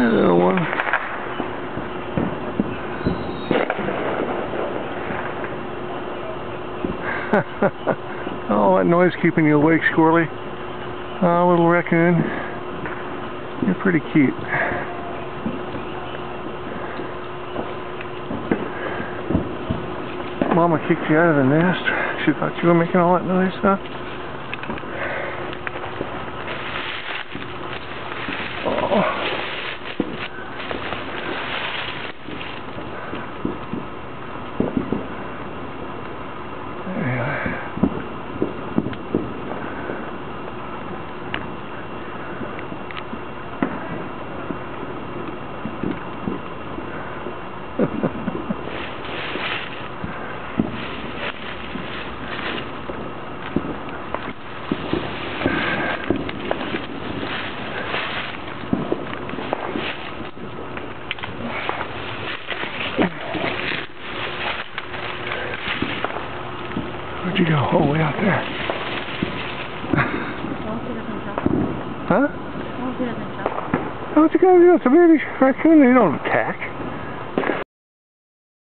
Little one. oh, that noise keeping you awake, Squirrely. Oh, little raccoon. You're pretty cute. Mama kicked you out of the nest. She thought you were making all that noise, huh? Where'd you go? Oh, way out there. Huh? Oh, what's it gonna do? It's a baby raccoon. They don't attack.